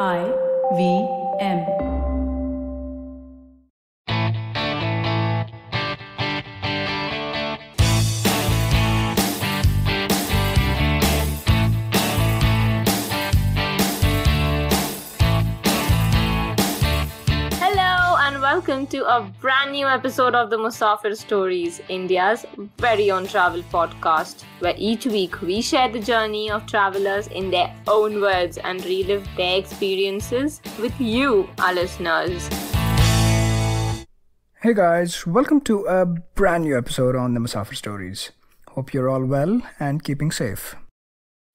I V M. to a brand new episode of the Musafir Stories, India's very own travel podcast, where each week we share the journey of travelers in their own words and relive their experiences with you, our listeners. Hey guys, welcome to a brand new episode on the Musafir Stories. Hope you're all well and keeping safe.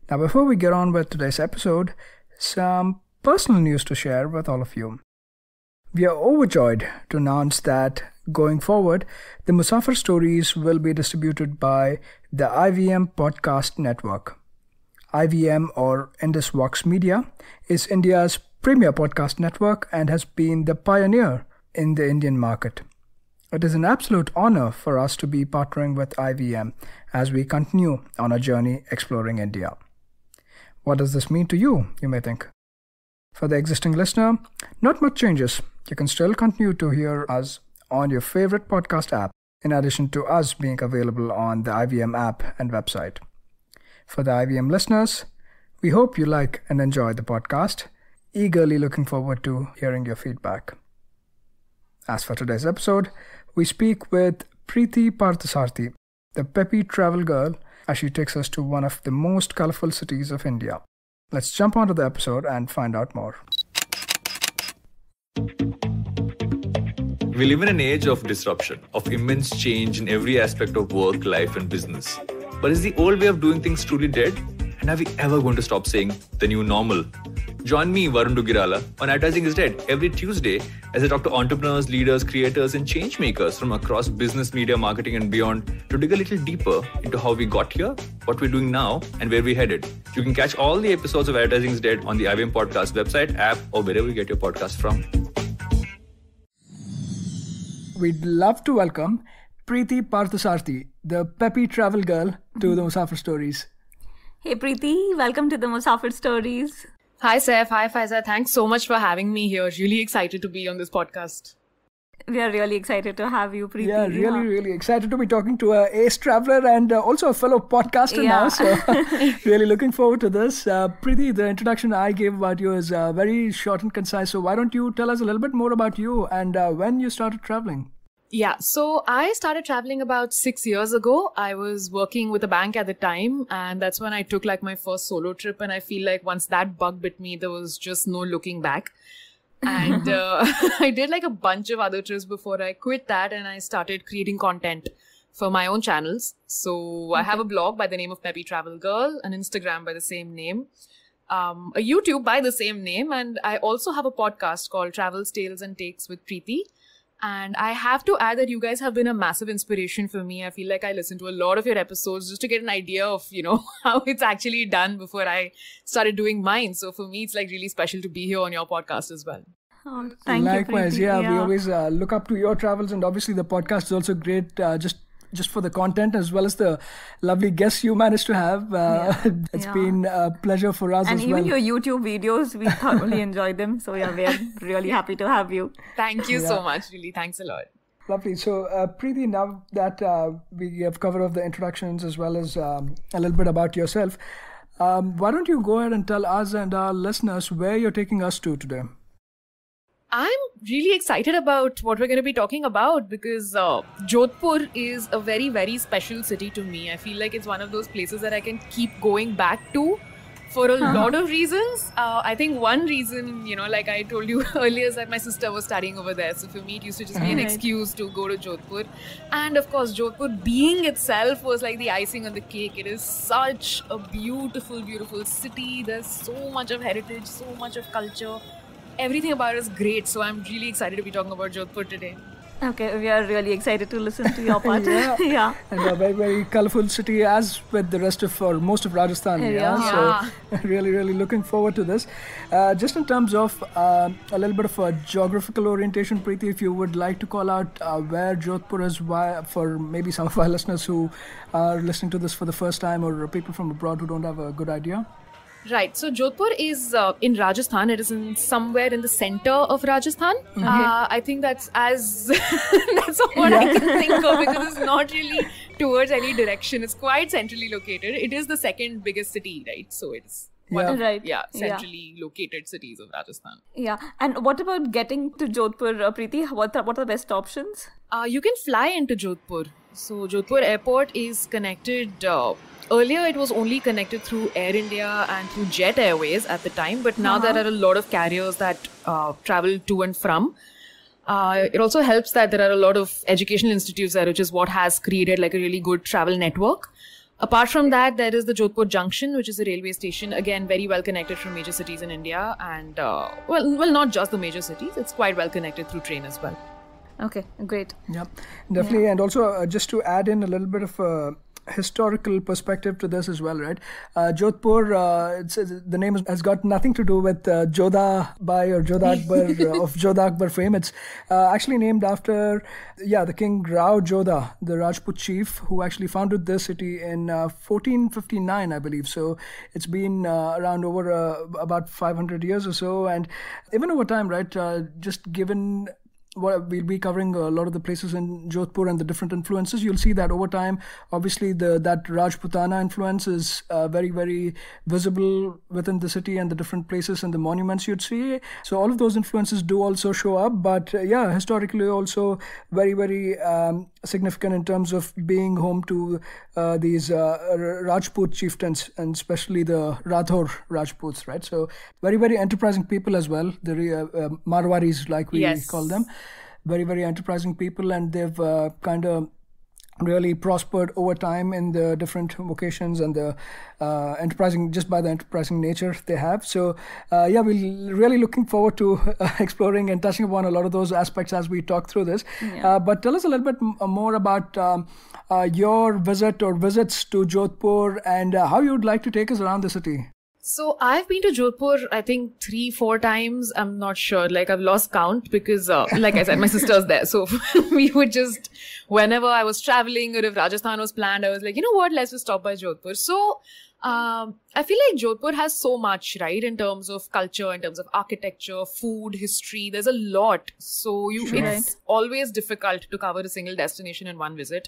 Now, before we get on with today's episode, some personal news to share with all of you. We are overjoyed to announce that going forward, the Musafir Stories will be distributed by the IVM Podcast Network. IVM or Indus Vox Media is India's premier podcast network and has been the pioneer in the Indian market. It is an absolute honor for us to be partnering with IVM as we continue on our journey exploring India. What does this mean to you, you may think? For the existing listener, not much changes. You can still continue to hear us on your favorite podcast app, in addition to us being available on the IVM app and website. For the IVM listeners, we hope you like and enjoy the podcast. Eagerly looking forward to hearing your feedback. As for today's episode, we speak with Preeti Parthasarathy, the peppy travel girl, as she takes us to one of the most colorful cities of India. Let's jump onto the episode and find out more. We live in an age of disruption, of immense change in every aspect of work, life, and business. But is the old way of doing things truly dead? And are we ever going to stop saying the new normal? Join me, Varun Duggirala, on Advertising is Dead every Tuesday as I talk to entrepreneurs, leaders, creators, and change makers from across business, media, marketing, and beyond to dig a little deeper into how we got here, what we're doing now, and where we're headed. You can catch all the episodes of Advertising is Dead on the IVM Podcast website, app, or wherever you get your podcast from. We'd love to welcome Preeti Parthasarathy, the peppy travel girl, to the Musafir Stories. Hey Preeti, welcome to the Musafir Stories. Hi, Saif. Hi, Faiza. Thanks so much for having me here. Really excited to be on this podcast. We are really excited to have you, Preeti. Yeah, really, really excited to be talking to a ace traveler and uh, also a fellow podcaster now. So, really looking forward to this. Uh, Preeti, the introduction I gave about you is uh, very short and concise. So, why don't you tell us a little bit more about you and uh, when you started traveling? Yeah, so I started traveling about six years ago. I was working with a bank at the time, and that's when I took like my first solo trip. And I feel like once that bug bit me, there was just no looking back. And uh, I did like a bunch of other trips before I quit that, and I started creating content for my own channels. So I have a blog by the name of Peppy Travel Girl, an Instagram by the same name. um, a YouTube by the same name, and I also have a podcast called Travels, Tales, and Takes with Preeti. And I have to add that you guys have been a massive inspiration for me. I feel like I listen to a lot of your episodes just to get an idea of, you know, how it's actually done before I started doing mine. So for me, it's like really special to be here on your podcast as well. Oh, thank Likewise, you, Preeti. yeah, we always uh, look up to your travels, and obviously the podcast is also great. Uh, just just for the content as well as the lovely guests you managed to have. Uh, it's Yeah. been a pleasure for us And as even well. your YouTube videos, we thoroughly enjoyed them. So yeah, we are really happy to have you. Thank you so much, really. Thanks a lot. Lovely. So, uh, Preeti, now that uh, we have covered off the introductions as well as um, a little bit about yourself, um, why don't you go ahead and tell us and our listeners where you're taking us to today? I'm really excited about what we're going to be talking about because uh, Jodhpur is a very, very special city to me. I feel like it's one of those places that I can keep going back to for a lot of reasons. Uh, I think one reason, you know, like I told you earlier, is that my sister was studying over there. So for me, it used to just be an excuse to go to Jodhpur. And of course, Jodhpur being itself was like the icing on the cake. It is such a beautiful, beautiful city. There's so much of heritage, so much of culture everything about it is great. So I'm really excited to be talking about Jodhpur today. Okay, we are really excited to listen to your part. Yeah. yeah. And a very, very colorful city, as with the rest of or most of Rajasthan. Yeah. Yeah. So, really, really looking forward to this. Uh, just in terms of um a little bit of a geographical orientation, Preeti, if you would like to call out uh, where Jodhpur is, why, for maybe some of our listeners who are listening to this for the first time or people from abroad who don't have a good idea. Right. So Jodhpur is uh, in Rajasthan. It is in somewhere in the center of Rajasthan. Uh, I think that's as that's what I can think of because it's not really towards any direction. It's quite centrally located. It is the second biggest city, right? So it's one Yeah. of Right. yeah Yeah. centrally located cities of Rajasthan. Yeah. And what about getting to Jodhpur, uh, Preeti? What are, what are the best options? Uh, you can fly into Jodhpur. So Jodhpur airport is connected. Uh, earlier, it was only connected through Air India and through Jet Airways at the time, but now there are a lot of carriers that uh, travel to and from. Uh, it also helps that there are a lot of educational institutes there, which is what has created like a really good travel network. Apart from that, there is the Jodhpur Junction, which is a railway station, again very well connected from major cities in India, and uh, well, well, not just the major cities. It's quite well connected through train as well. Okay, great. Yeah, definitely. And also, uh, just to add in a little bit of a historical perspective to this as well, right? Uh, Jodhpur, uh, the name has got nothing to do with uh, Jodha Bai or Jodha Akbar uh, of Jodha Akbar fame. It's uh, actually named after, yeah, the King Rao Jodha, the Rajput chief, who actually founded this city in uh, 1459, I believe. So it's been uh, around over uh, about 500 years or so. And even over time, right, uh, just given we'll be covering a lot of the places in Jodhpur and the different influences. You'll see that over time, obviously, the that Rajputana influence is uh, very, very visible within the city and the different places and the monuments you'd see. So all of those influences do also show up. But uh, yeah, historically also very, very um, significant in terms of being home to uh, these uh, Rajput chieftains and especially the Rathore Rajputs, right? So very, very enterprising people as well. The uh, uh, Marwaris, like we Yes. call them very very enterprising people and they've uh, kind of really prospered over time in the different vocations and the uh, enterprising just by the enterprising nature they have. So uh, yeah we're really looking forward to uh, exploring and touching upon a lot of those aspects as we talk through this. Uh, but tell us a little bit m- uh, more about um, uh, your visit or visits to jodhpur and uh, how you would like to take us around the city So I've been to Jodhpur, I think three, four times. I'm not sure. Like I've lost count because, uh, like I said, my sister's there. So we would just, whenever I was traveling or if Rajasthan was planned, I was like, you know what? Let's just stop by Jodhpur. So um, I feel like Jodhpur has so much, right? In terms of culture, in terms of architecture, food, history. There's a lot. So you, it's always difficult to cover a single destination in one visit.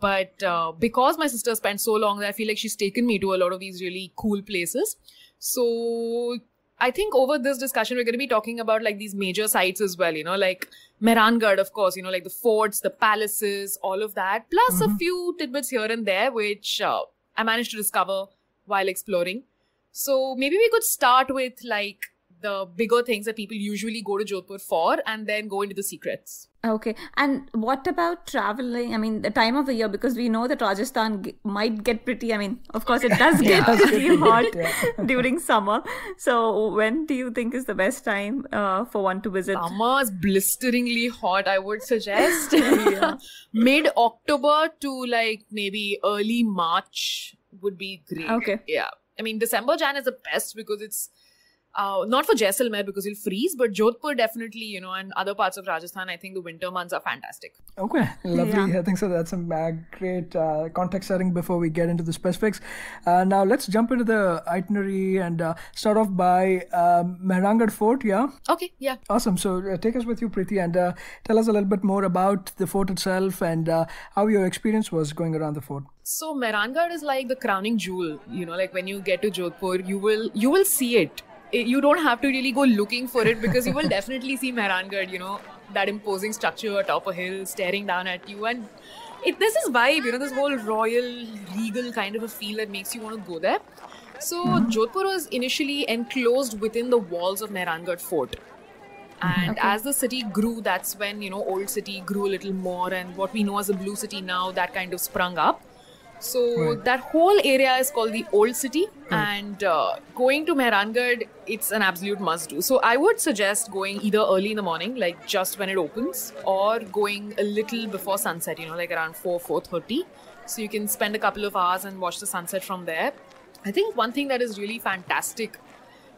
But uh, because my sister spent so long there, I feel like she's taken me to a lot of these really cool places. So I think over this discussion, we're going to be talking about like these major sites as well, you know, like Mehrangarh, of course, you know, like the forts, the palaces, all of that, plus a few tidbits here and there, which uh, I managed to discover while exploring. So maybe we could start with like the bigger things that people usually go to Jodhpur for and then go into the secrets. Okay. And what about traveling? I mean, the time of the year, because we know that Rajasthan g- might get pretty, I mean, of course, it does get pretty hot during summer. So, when do you think is the best time uh, for one to visit? Summer is blisteringly hot, I would suggest. Mid October to like maybe early March would be great. Okay. Yeah. I mean, December Jan is the best because it's uh, not for Jaisalmer because you'll freeze, but Jodhpur definitely, you know, and other parts of Rajasthan, I think the winter months are fantastic. Okay, lovely. Yeah. I think so. That's some uh, great uh, context setting before we get into the specifics. Uh, now let's jump into the itinerary and uh, start off by um, Mehrangarh Fort. Yeah, Okay, yeah. awesome. So uh, take us with you, Preeti, and uh, tell us a little bit more about the fort itself and uh, how your experience was going around the fort. So Mehrangarh is like the crowning jewel. You know, like when you get to Jodhpur, you will you will see it. You don't have to really go looking for it because you will definitely see Mehrangarh. You know, that imposing structure atop a hill, staring down at you, and it there's this vibe. You know, this whole royal, regal kind of a feel that makes you want to go there. So hmm. Jodhpur was initially enclosed within the walls of Mehrangarh Fort. And as the city grew, that's when, you know, Old City grew a little more, and what we know as the Blue City now, that kind of sprung up. So Right. that whole area is called the Old City, and uh, going to Mehrangarh, it's an absolute must do. So I would suggest going either early in the morning, like just when it opens, or going a little before sunset, you know, like around 4, 4.30. So you can spend a couple of hours and watch the sunset from there. I think one thing that is really fantastic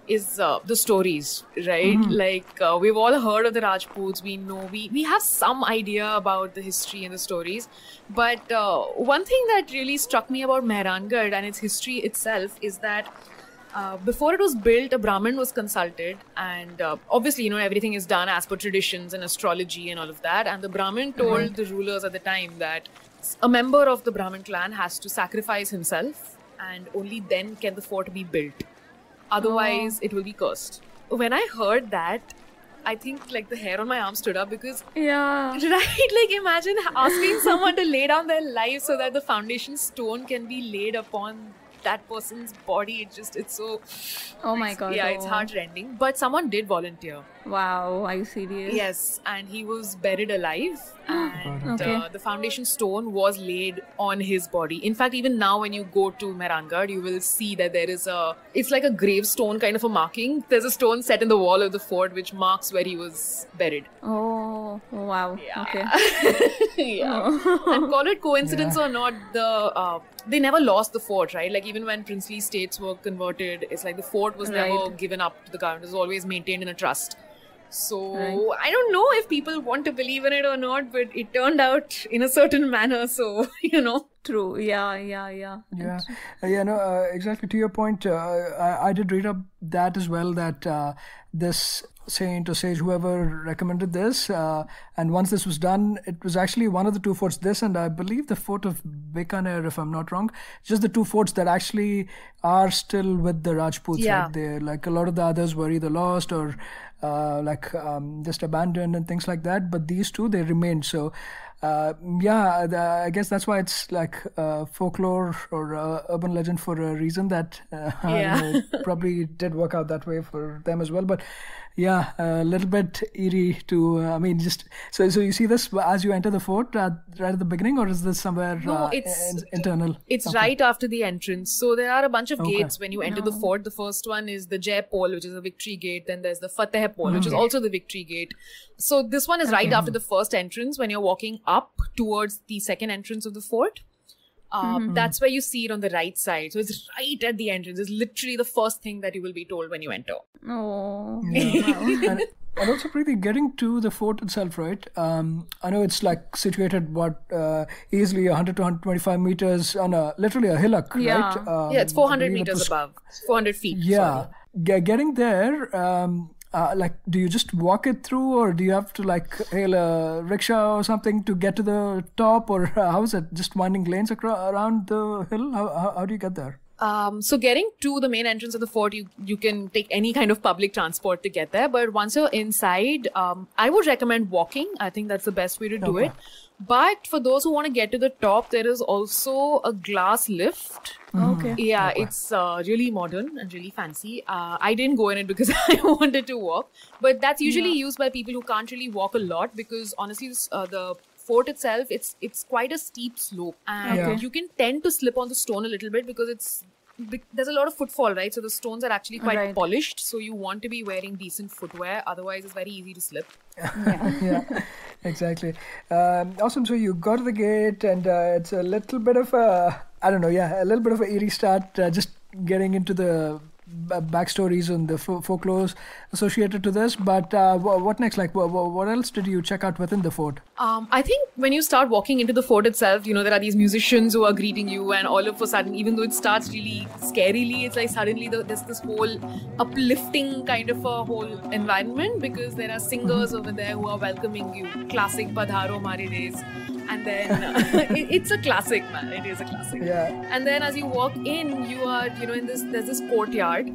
is uh, the stories, right? Like uh, we've all heard of the Rajputs. We know we we have some idea about the history and the stories, but uh, one thing that really struck me about Mehrangarh and its history itself is that Uh, before it was built, a Brahmin was consulted, and uh, obviously, you know, everything is done as per traditions and astrology and all of that. And the Brahmin told the rulers at the time that a member of the Brahmin clan has to sacrifice himself, and only then can the fort be built. Otherwise, oh. it will be cursed. When I heard that, I think like the hair on my arm stood up because Yeah. Right, like imagine asking someone to lay down their life so that the foundation stone can be laid upon that person's body. It just, it's so. Oh my god. Yeah, it's oh. heartrending. But someone did volunteer. Wow. Are you serious? Yes, and he was buried alive, and Okay. uh, the foundation stone was laid on his body. In fact, even now, when you go to Mehrangarh, you will see that there is a. It's like a gravestone kind of a marking. There's a stone set in the wall of the fort which marks where he was buried. Oh. Wow. Okay. yeah. and call it coincidence or not, the uh, they never lost the fort, right? Like even when princely states were converted, it's like the fort was never given up to the government; it was always maintained in a trust. So Right. I don't know if people want to believe in it or not, but it turned out in a certain manner. So you know, True. Yeah. Yeah. Yeah. Yeah, Uh, yeah, no, uh, exactly. To your point, uh, I, I did read up that as well. That uh, this saint or sage, whoever recommended this, uh, and once this was done, it was actually one of the two forts. This and I believe the fort of Bikaner, if I'm not wrong, just the two forts that actually are still with the Rajputs. Yeah. Right? They like a lot of the others were either lost or uh, like um, just abandoned and things like that. But these two, they remained. So. Uh, yeah, the, I guess that's why it's like uh, folklore or uh, urban legend for a reason that uh, Yeah. probably did work out that way for them as well. But yeah, a little bit eerie to. Uh, I mean, just so so you see this as you enter the fort uh, right at the beginning, or is this somewhere No, uh, it's- in- internal? It's Okay. right after the entrance. So there are a bunch of Okay. gates when you enter the fort. The first one is the Jai Pole, which is a victory gate. Then there's the Fateh Pole, which is also the victory gate. So this one is right after the first entrance when you're walking up towards the second entrance of the fort. Uh, That's where you see it on the right side. So it's right at the entrance. It's literally the first thing that you will be told when you enter. Oh. and, and also pretty getting to the fort itself right um i know it's like situated what uh, easily 100 to 125 meters on a literally a hillock Yeah. right um, yeah, it's 400 believe it meters was- above. 400 feet. yeah sorry. Getting there um uh, like do you just walk it through or do you have to like hail a rickshaw or something to get to the top or uh, how is it just winding lanes acro- around the hill how, how, how do you get there Um, so getting to the main entrance of the fort, you you can take any kind of public transport to get there. But once you're inside, um, I would recommend walking. I think that's the best way to do Okay. it. But for those who want to get to the top, there is also a glass lift. Okay. Yeah, it's uh, really modern and really fancy. Uh, I didn't go in it because I wanted to walk, but that's usually used by people who can't really walk a lot because honestly, uh, the fort itself it's it's quite a steep slope and Okay. you can tend to slip on the stone a little bit because it's be- there's a lot of footfall right so the stones are actually quite Right. polished so you want to be wearing decent footwear otherwise it's very easy to slip yeah, exactly. Um, awesome. So you go to the gate, and uh, it's a little bit of a, I don't know, yeah, a little bit of an eerie start. Uh, just getting into the backstories and the fo- folklores associated to this. But uh, what next? Like, wha wha- what else did you check out within the fort? Um, I think when you start walking into the fort itself, you know, there are these musicians who are greeting you, and all of a sudden, even though it starts really scarily, it's like suddenly the, there's this whole uplifting kind of a whole environment because there are singers over there who are welcoming you. Classic Padharo Mhare Des. And then it, it's a classic, man. It is a classic. Yeah. And then as you walk in, you are, you know, in this, there's this courtyard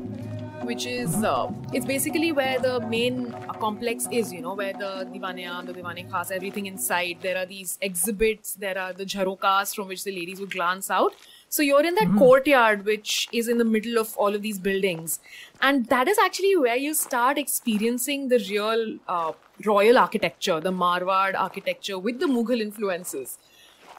which is uh, it's basically where the main complex is you know where the Diwan-i-Aam the Diwan-i-Khas everything inside there are these exhibits there are the jharokas from which the ladies would glance out. So you're in that courtyard which is in the middle of all of these buildings. And that is actually where you start experiencing the real uh, royal architecture the marwad architecture with the mughal influences.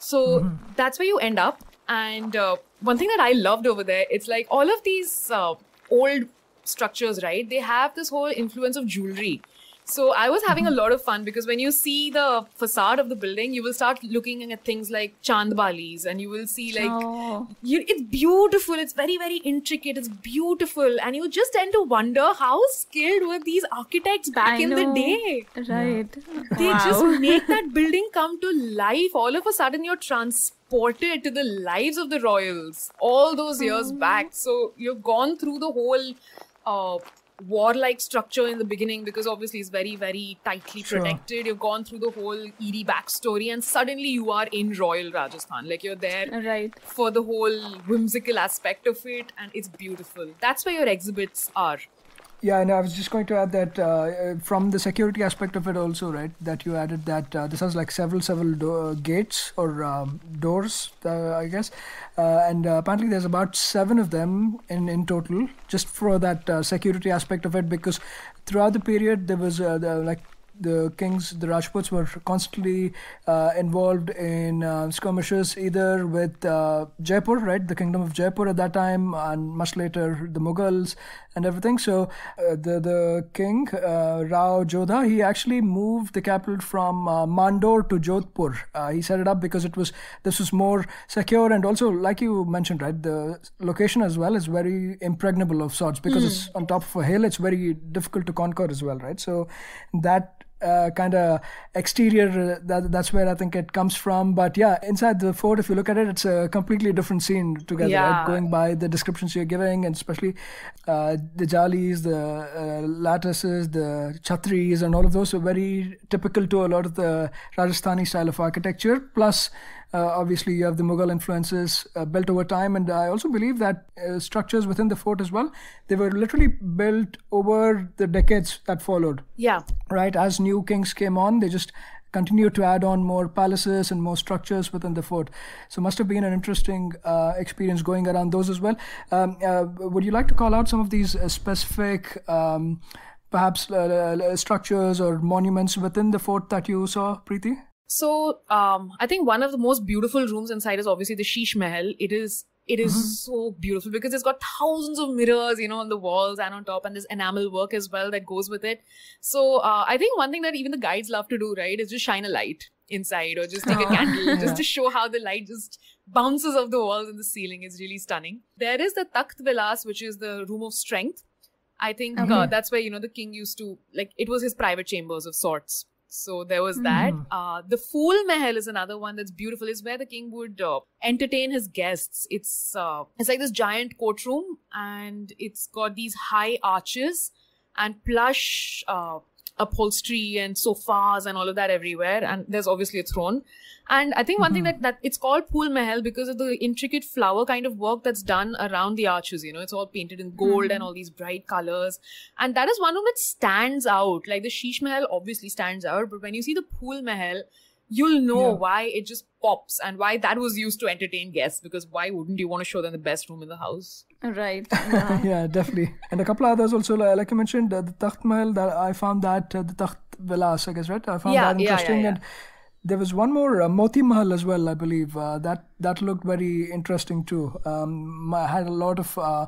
So that's where you end up. And uh, one thing that I loved over there, it's like all of these uh, old structures, right? They have this whole influence of jewelry. So I was having a mm-hmm. lot of fun because when you see the facade of the building, you will start looking at things like Chandbalis and you will see like Oh. you, it's beautiful. It's very, very intricate. It's beautiful. And you just tend to wonder how skilled were these architects back I in know. the day. Right. They wow. just make that building come to life. All of a sudden, you're transported to the lives of the royals all those years Oh. back. So you've gone through the whole uh, warlike structure in the beginning because obviously it's very, very tightly Sure. protected. You've gone through the whole eerie backstory, and suddenly you are in royal Rajasthan. Like you're there Right. for the whole whimsical aspect of it, and it's beautiful. That's where your exhibits are. Yeah, and I was just going to add that uh, uh, from the security aspect of it also, right? That you added that uh, this has like several several do- uh, gates or um, doors, uh, I guess, uh, and apparently there's about seven of them in in total, just for that security aspect of it. Because throughout the period there was the, like the kings, the Rajputs were constantly uh, involved in uh, skirmishes either with uh, Jaipur, right, the kingdom of Jaipur at that time, and much later the Mughals and everything. So uh, the the king uh, Rao Jodha, he actually moved the capital from uh, Mandor to Jodhpur. Uh, he set it up because it was this was more secure and also, like you mentioned, right, the location as well is very impregnable of sorts because it's on top of a hill. It's very difficult to conquer as well, right? So that uh, kind of exterior uh, that, that's where i think it comes from. But yeah inside the fort if you look at it it's a completely different scene together right? Going by the descriptions you're giving and especially uh, the jalis the uh, lattices the chatris and all of those are very typical to a lot of the rajasthani style of architecture. Plus obviously, you have the Mughal influences uh, built over time, and I also believe that uh, structures within the fort as well, they were literally built over the decades that followed. Yeah. right? As new kings came on they just continued to add on more palaces and more structures within the fort. So must have been an interesting uh, experience going around those as well. Um, uh, would you like to call out some of these uh, specific um, perhaps uh, uh, structures or monuments within the fort that you saw preeti So um, I think one of the most beautiful rooms inside is obviously the Sheesh Mahal. It is it is so beautiful because it's got thousands of mirrors, you know, on the walls and on top, and there's enamel work as well that goes with it. So uh, I think one thing that even the guides love to do, right, is just shine a light inside or just take a candle just to show how the light just bounces off the walls and the ceiling. is really stunning. There is the Takht Vilas, which is the room of strength. I think uh, that's where you know the king used to like it was his private chambers of sorts. So there was that. Uh, the Phool Mahal is another one that's beautiful. Is where the king would uh, entertain his guests. It's uh, it's like this giant courtroom, and it's got these high arches and plush uh, upholstery and sofas and all of that everywhere. And there's obviously a throne. And I think one thing mm-hmm. that, that it's called Phool Mahal because of the intricate flower kind of work that's done around the arches. You know, it's all painted in gold and mm-hmm. all these bright colors. And that is one of it stands out. Like the Sheesh Mahal obviously stands out, but when you see the Phool Mahal, you'll know Yeah. why it just pops and why that was used to entertain guests. Because why wouldn't you want to show them the best room in the house? Right. Yeah. yeah, definitely. And a couple others also, li- like i mentioned, uh, the Takht Mahal, that I found that, uh, the Takht Vilas, I guess, right? I found Yeah, that yeah, yeah, interesting. yeah. And there was one more, uh, Moti Mahal as well, I believe. Uh, that that looked very interesting too. Um, I had a lot of uh,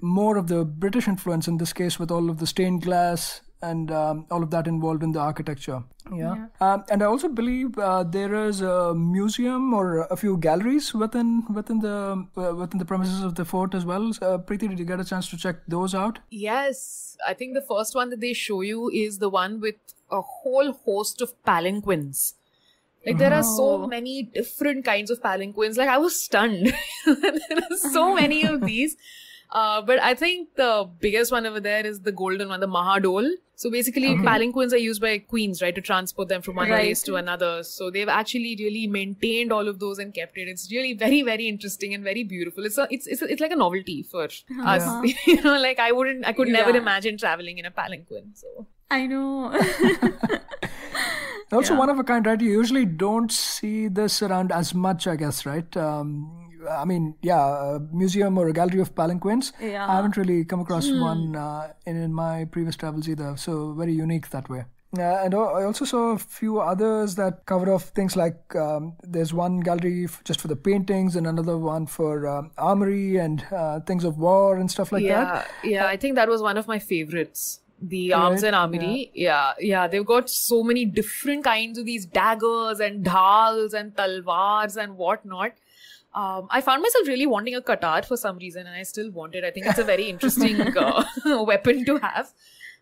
more of the British influence in this case with all of the stained glass and um, all of that involved in the architecture. Yeah. Um, and I also believe uh, there is a museum or a few galleries within within the uh, within the premises of the fort as well. Uh, Preeti, did you get a chance to check those out? Yes, I think the first one that they show you is the one with a whole host of palanquins. Like there are so many different kinds of palanquins. Like I was stunned. there are so many of these. Uh, but I think the biggest one over there is the golden one, the Mahadol. So basically, palanquins are used by queens, right, to transport them from one Right. place to another. So they've actually really maintained all of those and kept it. It's really very, very interesting and very beautiful. It's a, it's, it's, a, it's like a novelty for us. you know, like I wouldn't, I could never Yeah. imagine traveling in a palanquin. So I know. Also, one of a kind, right? You usually don't see this around as much, I guess, right? Um, I mean, yeah, a museum or a gallery of palanquins. Yeah. I haven't really come across one uh, in, in my previous travels either. So very unique that way. Uh, and I also saw a few others that covered off things like um, there's one gallery f- just for the paintings and another one for um, armory and uh, things of war and stuff like that. yeah, yeah, I think that was one of my favorites. the arms Right, and armory. Yeah. yeah, They've got so many different kinds of these daggers and dhals and talwars and whatnot. Um, I found myself really wanting a katar for some reason, and I still want it. I think it's a very interesting uh, weapon to have.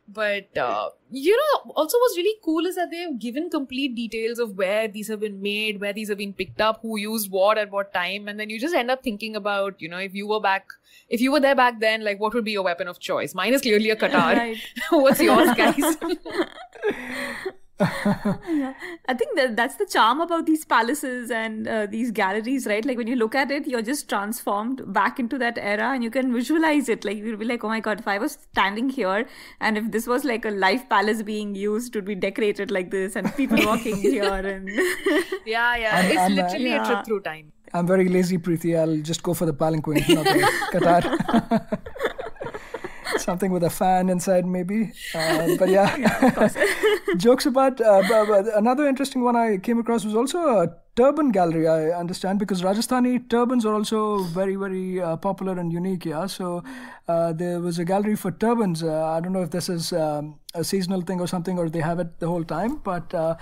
But uh, you know, also what's really cool is that they've given complete details of where these have been made, where these have been picked up, who used what at what time, and then you just end up thinking about, you know, if you were back, if you were there back then, like what would be your weapon of choice? Mine is clearly a katar. Right. What's yours, guys? Yeah. I think that that's the charm about these palaces and uh, these galleries, right? Like when you look at it, you're just transformed back into that era, and you can visualize it. Like you'll be like, "Oh my god, if I was standing here, and if this was like a life palace being used, it would be decorated like this, and people walking here, and yeah, yeah. I'm- it's I'm, uh, literally a Yeah. trip through time. I'm very lazy, Preeti. I'll just go for the palanquin, not the katar. Something with a fan inside, maybe. Uh, but yeah, jokes apart. Uh, but, but another interesting one I came across was also a turban gallery. I understand because Rajasthani turbans are also very, very uh, popular and unique. Yeah, so uh, there was a gallery for turbans. Uh, I don't know if this is um, a seasonal thing or something, or they have it the whole time, but. Uh,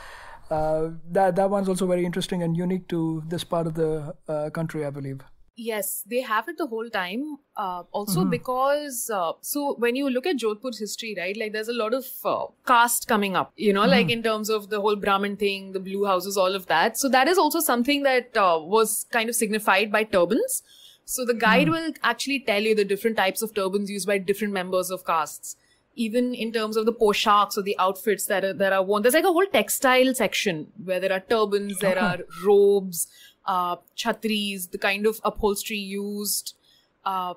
uh, that that one's also very interesting and unique to this part of the uh, country, I believe. Yes, they have it the whole time. Uh, also, because uh, so when you look at Jodhpur's history, right, like there's a lot of uh, caste coming up, you know, like in terms of the whole Brahmin thing, the blue houses, all of that. So that is also something that uh, was kind of signified by turbans. So the guide will actually tell you the different types of turbans used by different members of castes. Even in terms of the poshaks or the outfits that are, that are worn, there's like a whole textile section where there are turbans, there are robes, uh, chhatris, the kind of upholstery used, uh,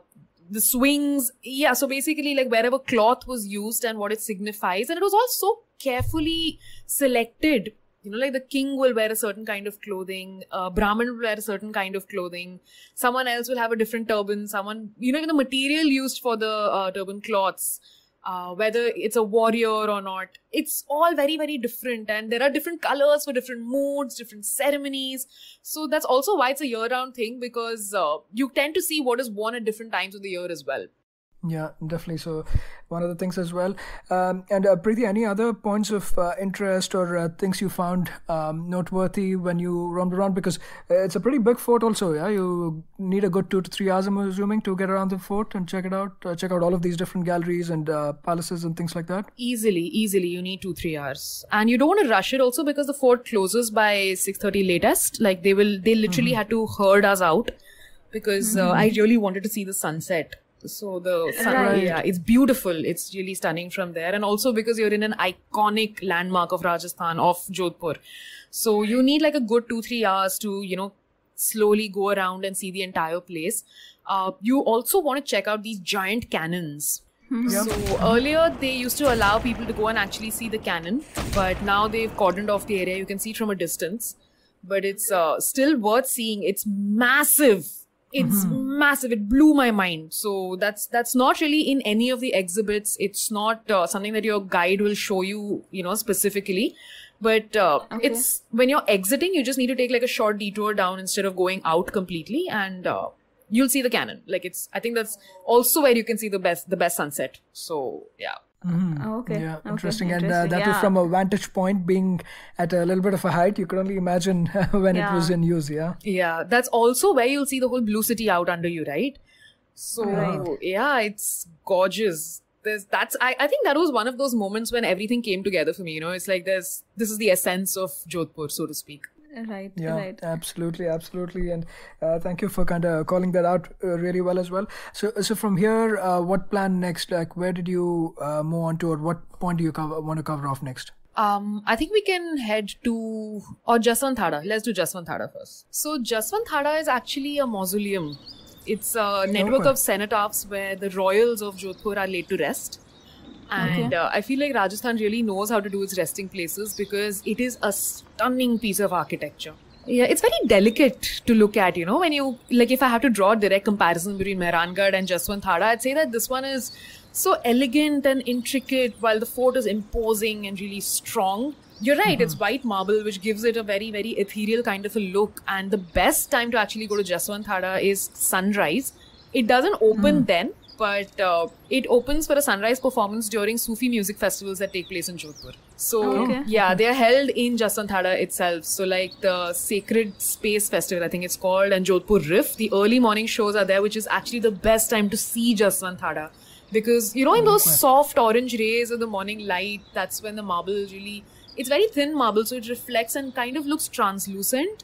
the swings. Yeah, so basically, like wherever cloth was used and what it signifies, and it was all so carefully selected. You know, like the king will wear a certain kind of clothing, uh, Brahmin will wear a certain kind of clothing, someone else will have a different turban, someone, you know, the material used for the uh, turban cloths uh, whether it's a warrior or not. It's all very, very different, and there are different colors for different moods, different ceremonies. So that's also why it's a year-round thing because uh, you tend to see what is worn at different times of the year as well. Yeah, definitely. So, one of the things as well. Um, and uh, Preeti, any other points of uh, interest or uh, things you found um, noteworthy when you roamed around? Because uh, it's a pretty big fort, also. Yeah, you need a good two to three hours, I'm assuming, to get around the fort and check it out. Uh, check out all of these different galleries and uh, palaces and things like that. Easily, easily, you need two, three hours, and you don't want to rush it also because the fort closes by six thirty latest. Like they will, they literally had to herd us out because uh, I really wanted to see the sunset. So the sun, Right. yeah, it's beautiful. It's really stunning from there, and also because you're in an iconic landmark of Rajasthan, of Jodhpur. So you need like a good two, three hours to you know slowly go around and see the entire place. Uh, you also want to check out these giant cannons. So earlier they used to allow people to go and actually see the cannon, but now they've cordoned off the area. You can see it from a distance, but it's uh, still worth seeing. It's massive. It's massive. It blew my mind. So that's that's not really in any of the exhibits. It's not uh, something that your guide will show you, you know, specifically. But uh, Okay. it's when you're exiting, you just need to take like a short detour down instead of going out completely, and uh, you'll see the cannon. Like it's, I think that's also where you can see the best the best sunset. So yeah. Oh, okay. Yeah, okay, interesting. And uh, interesting, that was from a vantage point, being at a little bit of a height. You could only imagine when it was in use. Yeah. Yeah, that's also where you'll see the whole blue city out under you, right? So Right. yeah, it's gorgeous. There's that's I, I think that was one of those moments when everything came together for me. You know, it's like there's this is the essence of Jodhpur, so to speak. Right, Yeah, right. absolutely, absolutely, and uh, thank you for kind of calling that out uh, really well as well. So, so from here, uh, what plan next? Like, where did you uh, move on to, or what point do you cover, want to cover off next? Um, I think we can head to or Jaswant Thada. Let's do Jaswant Thada first. So Jaswant Thada is actually a mausoleum. It's a network Okay. of cenotaphs where the royals of Jodhpur are laid to rest. And uh, I feel like Rajasthan really knows how to do its resting places because it is a stunning piece of architecture. Yeah, it's very delicate to look at, you know, when you, like, if I have to draw a direct comparison between Mehrangarh and Jaswant Thada, I'd say that this one is so elegant and intricate while the fort is imposing and really strong. You're right, it's white marble, which gives it a very, very ethereal kind of a look. And the best time to actually go to Jaswant Thada is sunrise. It doesn't open then, but uh, it opens for a sunrise performance during Sufi music festivals that take place in Jodhpur. So Okay. yeah, they are held in Jaswant Thada itself. So like the Sacred Space Festival, I think it's called, and Jodhpur Riff. The early morning shows are there, which is actually the best time to see Jaswant Thada. Because you know, in those soft orange rays of the morning light, that's when the marble really it's very thin marble, so it reflects and kind of looks translucent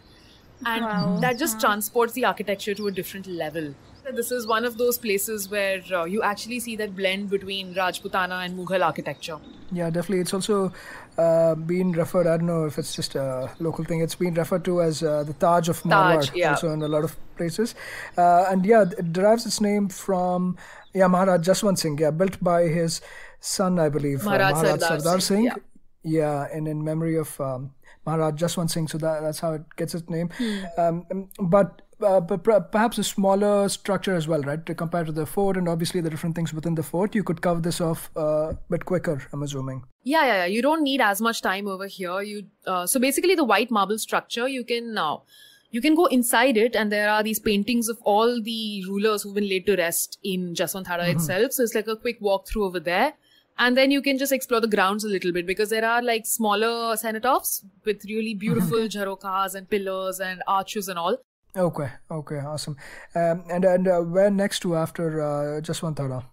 and Wow. that just transports the architecture to a different level. This is one of those places where uh, you actually see that blend between Rajputana and Mughal architecture. Yeah, definitely. It's also uh, been referred. I don't know if it's just a local thing. It's been referred to as uh, the Taj of Marwar, yeah. also in a lot of places. Uh, and yeah, it derives its name from yeah Maharaj Jaswant Singh. Yeah, built by his son, I believe, uh, Maharaj Sardar Sardar Singh, Singh. yeah. Yeah, and in memory of um, Maharaj Jaswant Singh. So that, that's how it gets its name. Um, um, but uh, but perhaps a smaller structure as well, right? To compare to the fort and obviously the different things within the fort, you could cover this off uh, a bit quicker. I'm assuming. Yeah, yeah, yeah. You don't need as much time over here. You uh, so basically the white marble structure. You can now. you can go inside it, and there are these paintings of all the rulers who've been laid to rest in Jaswant Thada itself. So it's like a quick walkthrough over there. And then you can just explore the grounds a little bit because there are like smaller cenotaphs with really beautiful jharokas and pillars and arches and all. Okay, okay, awesome. Um, and and uh, where next to after uh, Jaswant Thada?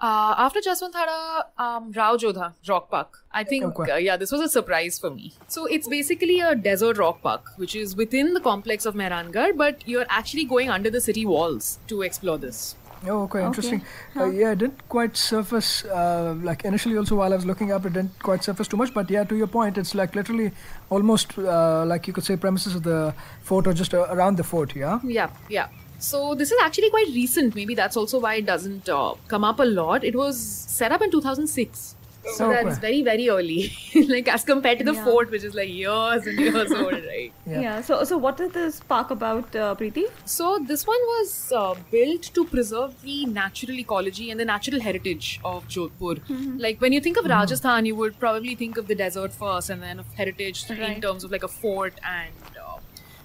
Uh, after Jaswant Thada, um, Rao Jodha Rock Park. I think, Okay. uh, yeah, this was a surprise for me. So it's basically a desert rock park, which is within the complex of Mehrangarh, but you're actually going under the city walls to explore this. Oh, okay, interesting. Uh, yeah, it didn't quite surface. Uh, like initially, also while I was looking up, it didn't quite surface too much. But yeah, to your point, it's like literally almost uh, like you could say premises of the fort or just uh, around the fort. Yeah. Yeah, yeah. So this is actually quite recent. Maybe that's also why it doesn't uh, come up a lot. It was set up in 2006. So Okay. that's very, very early. like as compared to the Yeah. fort, which is like years and years old, right? Yeah. Yeah. So, so what is this park about, uh, Preeti? So this one was uh, built to preserve the natural ecology and the natural heritage of Jodhpur. Like when you think of Rajasthan, you would probably think of the desert first, and then of heritage in terms of like a fort and uh,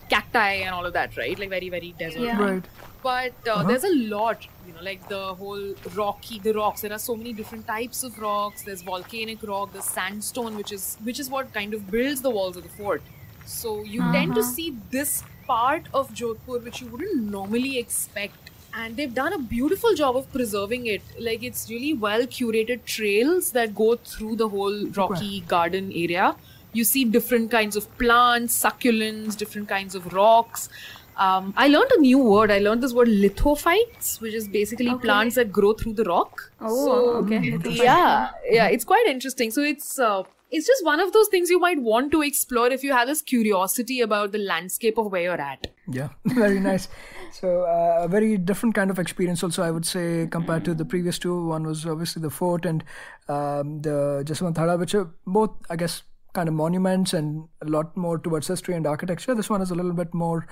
cacti and all of that, right? Like very, very desert. Yeah. Right. But uh, there's a lot, you know, like the whole rocky, the rocks. There are so many different types of rocks. There's volcanic rock, there's sandstone, which is which is what kind of builds the walls of the fort. So you tend to see this part of Jodhpur, which you wouldn't normally expect. And they've done a beautiful job of preserving it. Like it's really well curated trails that go through the whole rocky garden area. You see different kinds of plants, succulents, different kinds of rocks. Um, I learned a new word. I learned this word lithophytes, which is basically Okay. plants that grow through the rock. Oh, okay. Yeah, yeah, it's quite interesting. So it's uh, it's just one of those things you might want to explore if you have this curiosity about the landscape of where you're at. Yeah, very nice. So uh, a very different kind of experience, also I would say, compared to the previous two. One was obviously the fort and um, the Jaswant Thada, which are both, I guess, kind of monuments and a lot more towards history and architecture. This one is a little bit more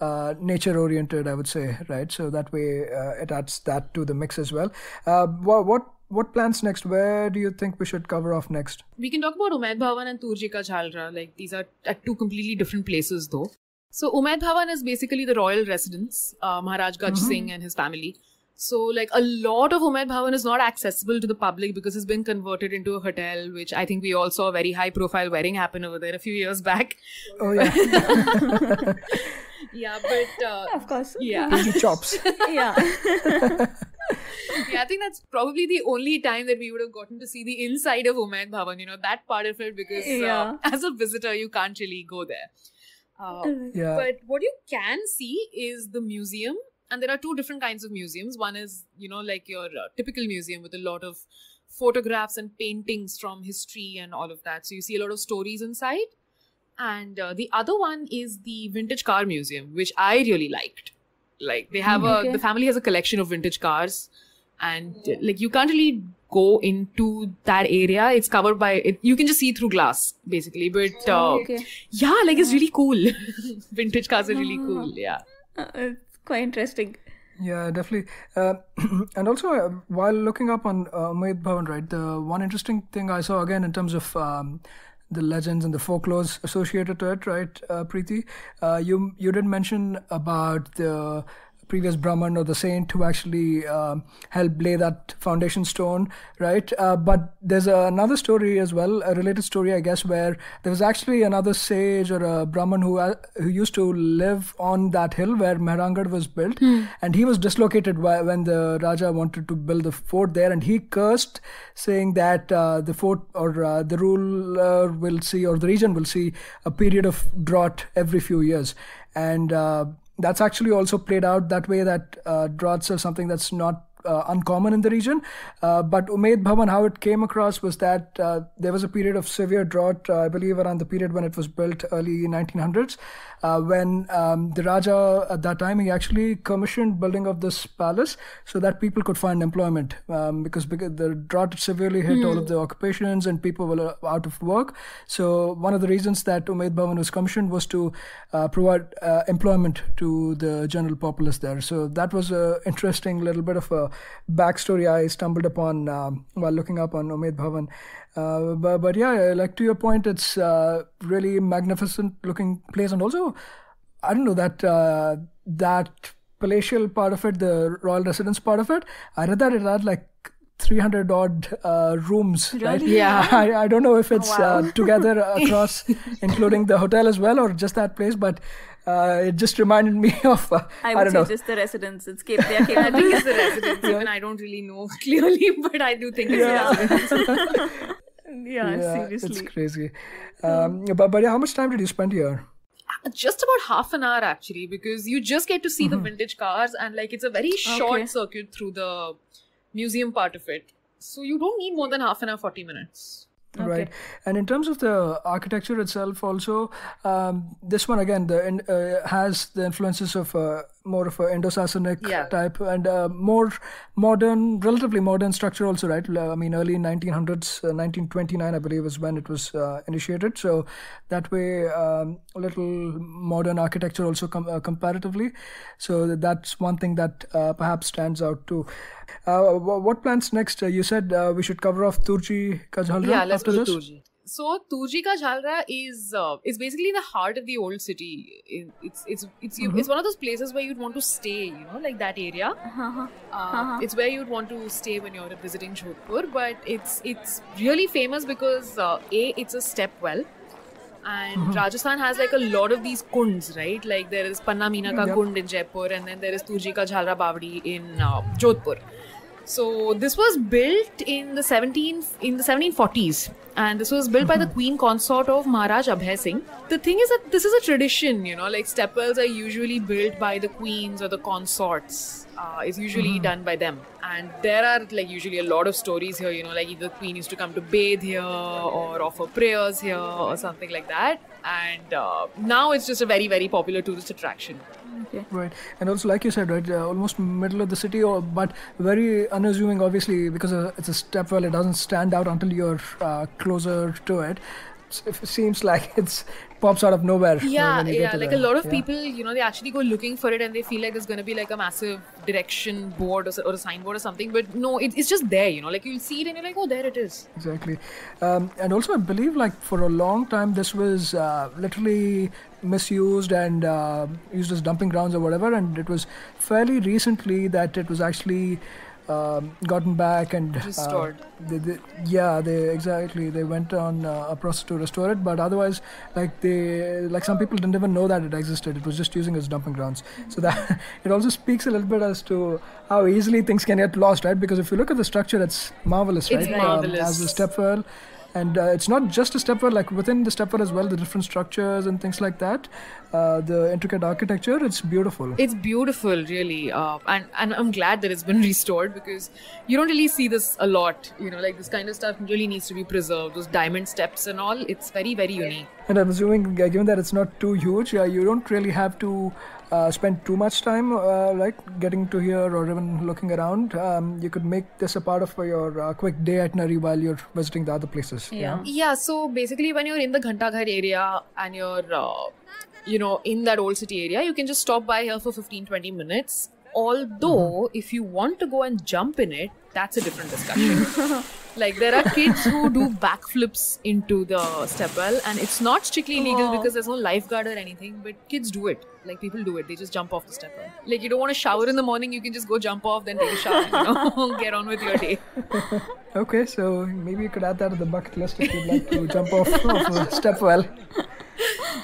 uh, nature oriented, I would say, right? So that way uh, it adds that to the mix as well. Uh, what, what plans next? Where do you think we should cover off next? We can talk about Umaid Bhavan and Turji Ka Jhalra. Like these are at two completely different places, though. So Umaid Bhavan is basically the royal residence, uh, Maharaj Gaj Singh and his family. So like a lot of Umaid Bhavan is not accessible to the public because it's been converted into a hotel, which I think we all saw a very high profile wedding happen over there a few years back. Oh yeah, Yeah, but uh, Of course. yeah. Piggy Chops. Yeah. yeah, I think that's probably the only time that we would have gotten to see the inside of Umaid Bhavan, you know, that part of it, because Yeah. uh, as a visitor, you can't really go there. Uh, Yeah. But what you can see is the museum, and there are two different kinds of museums. One is, you know, like your uh, typical museum with a lot of photographs and paintings from history and all of that. So you see a lot of stories inside. And uh, the other one is the vintage car museum, which I really liked. Like they have Okay. a the family has a collection of vintage cars, and uh, like you can't really go into that area. It's covered by it. You can just see through glass, basically. But uh, okay. yeah, like it's really cool. vintage cars are really cool. Yeah. Uh, it's quite interesting. Yeah, definitely. Uh, and also, uh, while looking up on uh, Umaid Bhavan, right, the one interesting thing I saw again in terms of um, the legends and the folklores associated to it, right, uh, Preeti, uh, you you did mention about the previous Brahman or the saint who actually um, helped lay that foundation stone, right? Uh, but there's another story as well, a related story, I guess, where there was actually another sage or a Brahman who uh, who used to live on that hill where Mehrangarh was built, and he was dislocated wh- when the Raja wanted to build the fort there, and he cursed, saying that uh, the fort or uh, the ruler will see or the region will see a period of drought every few years, and uh, that's actually also played out that way that uh, are something that's not uncommon in the region. Uh, but Umaid Bhavan, how it came across was that uh, there was a period of severe drought, uh, I believe around the period when it was built, early 1900s, uh, when um, the Raja at that time, he actually commissioned building of this palace so that people could find employment um, because, because the drought severely hit all of the occupations and people were uh, out of work. So one of the reasons that Umaid Bhavan was commissioned was to uh, provide uh, employment to the general populace there. So that was a interesting little bit of a backstory I stumbled upon um, while looking up on Umaid Bhawan. Uh, but, but yeah, like to your point, it's uh, really magnificent looking place, and also I don't know that uh, that palatial part of it, the royal residence part of it. I read that it had like 300 odd uh, rooms, right? Yeah. I, I don't know if it's uh, together across, including the hotel as well, or just that place, but uh, it just reminded me of uh, I I, would don't say know. just the residence. It's Cape. They're I think it's the residence. Even I don't really know clearly, but I do think it's Yeah. the residence. yeah, yeah, seriously. it's crazy. Um, but but yeah, how much time did you spend here? Just about half an hour actually, because you just get to see the vintage cars and like it's a very short Okay. circuit through the museum part of it. So you don't need more than half an hour, 40 minutes. Right, and in terms of the architecture itself, also um, this one again the in- uh, has the influences of uh, more of a Indo-Saracenic Yeah. type and uh, more modern, relatively modern structure also, right? I mean, early 1900s, uh, 1929, I believe, is when it was uh, initiated. So that way, um, a little modern architecture also com- uh, comparatively. So that's one thing that uh, perhaps stands out too. Uh, what plans next? Uh, you said uh, we should cover off Turji ka Jhalra Yeah, let's after go this. to Turji. So Turji ka Jhalra is uh, is basically the heart of the old city. It- It's it's it's you, it's one of those places where you'd want to stay. You know, like that area. Uh-huh. Uh, It's where you'd want to stay when you're visiting Jodhpur. But it's it's really famous because uh, a it's a step well. And Rajasthan has like a lot of these kunds, right? Like there is Panna Meena ka Yep. kund in Jaipur, and then there is Turji ka Jhalra Bavdi in uh, Jodhpur. So this was built in the 17 in the 1740s, and this was built by the Queen Consort of Maharaj Abhay Singh. The thing is that this is a tradition, you know, like stepwells are usually built by the queens or the consorts. Uh, it's usually done by them, and there are like usually a lot of stories here. You know, like either queen used to come to bathe here or offer prayers here or something like that. And uh, now it's just a very very popular tourist attraction. Right, and also like you said, right, uh, almost middle of the city, or but very unassuming, obviously, because uh, it's a step well. It doesn't stand out until you're uh, closer to it. It seems like it's pops out of nowhere. Yeah, yeah. Like there. a lot of Yeah. people, you know, they actually go looking for it and they feel like there's going to be like a massive direction board or, or a signboard or something. But no, it, it's just there, you know, like you'll see it and you're like, oh, there it is. Exactly, um, and also I believe like for a long time this was uh, literally misused and uh, used as dumping grounds or whatever, and it was fairly recently that it was actually. Um, gotten back and uh, they, they, yeah, they exactly they went on uh, a process to restore it, but otherwise, like they like some people didn't even know that it existed. It was just using as dumping grounds. So that it also speaks a little bit as to how easily things can get lost, right? Because if you look at the structure, it's marvelous, It's right? marvelous. as the stepwell. And uh, it's not just a stepwell, like within the stepwell as well, the different structures and things like that. Uh, the intricate architecture, it's beautiful. It's beautiful, really. Uh, and, and I'm glad that it's been restored because you don't really see this a lot. You know, like this kind of stuff really needs to be preserved. Those diamond steps and all, it's very, very unique. And I'm assuming, uh, given that it's not too huge, uh, you don't really have to uh, spend too much time, uh, like getting to here or even looking around. Um, you could make this a part of your uh, quick day itinerary while you're visiting the other places. Yeah. Yeah, so basically, when you're in the Ghantaghar area and you're, uh, you know, in that old city area, you can just stop by here for 15 20 minutes. Although, mm-hmm. if you want to go and jump in it, that's a different discussion. like there are kids who do backflips into the stepwell, and it's not strictly illegal because there's no lifeguard or anything. But kids do it. Like people do it. They just jump off the stepwell. Like you don't want to shower in the morning, you can just go jump off, then take a shower. You know, get on with your day. Okay, so maybe you could add that to the bucket list if you'd like to jump off of a step well.